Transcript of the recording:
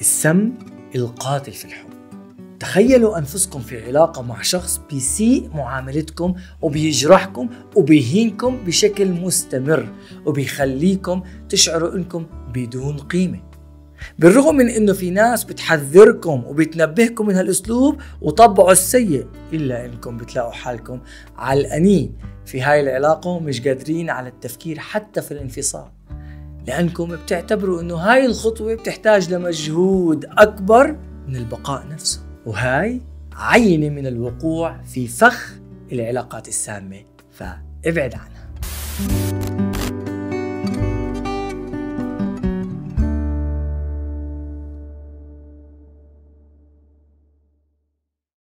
السم القاتل في الحب. تخيلوا أنفسكم في علاقة مع شخص بيسيء معاملتكم وبيجرحكم وبيهينكم بشكل مستمر وبيخليكم تشعروا أنكم بدون قيمة. بالرغم من إنه في ناس بتحذركم وبتنبهكم من هالأسلوب وطبعوا السيء إلا إنكم بتلاقوا حالكم علقانين في هاي العلاقة ومش قادرين على التفكير حتى في الانفصال. لأنكم بتعتبروا أنه هاي الخطوة بتحتاج لمجهود أكبر من البقاء نفسه. وهاي عينة من الوقوع في فخ العلاقات السامة فابعد عنها.